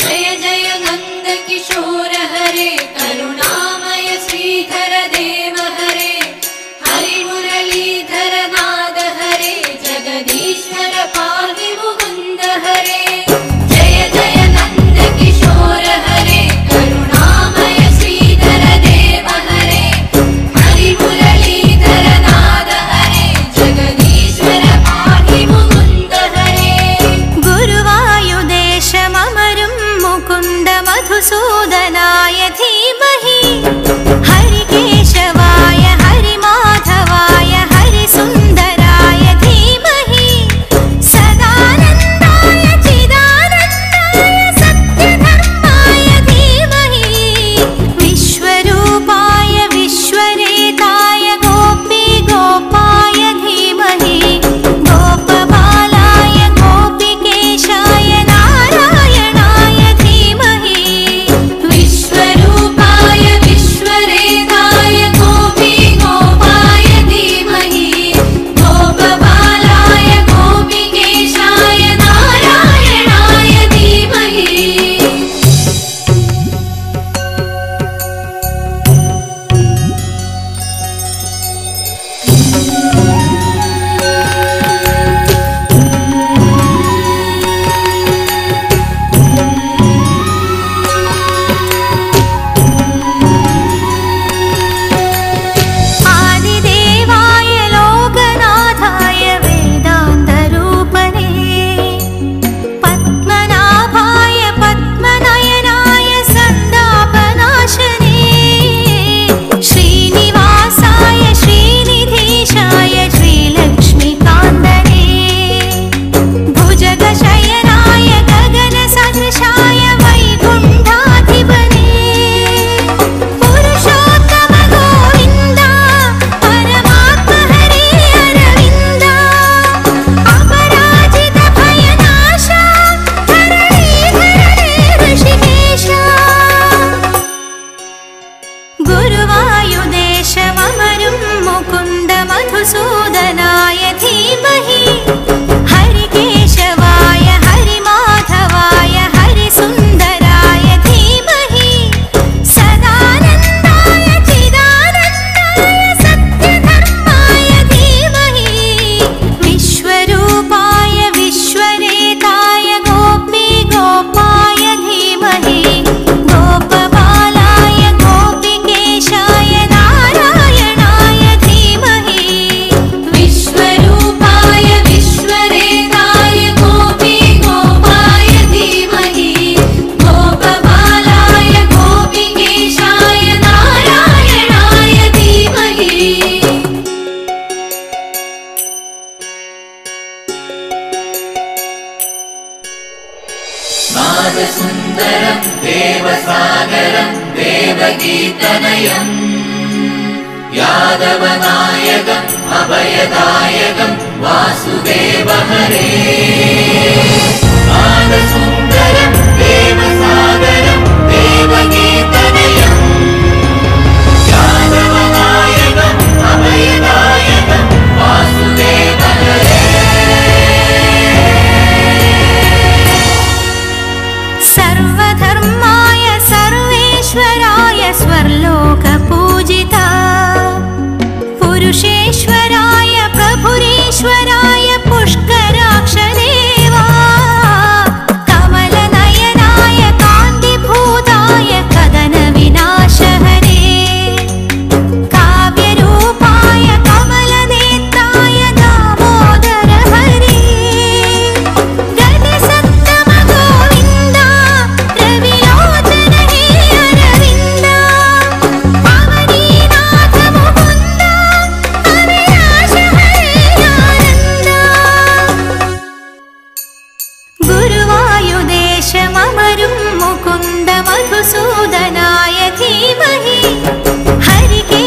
जय जय नन्द किशोर हरे न्दरं देवसागरम् देवगीतनयम्। यादवनायकम् अभयदायकम् वासुदेव हरे। धर्माय सर्वेश्वराय स्वर्लोकपूजिता। पुरुषेश्वराय प्रभुरेश्वराय शमवरुं मुकुन्द मधुसूदनाय धीमहि हरिके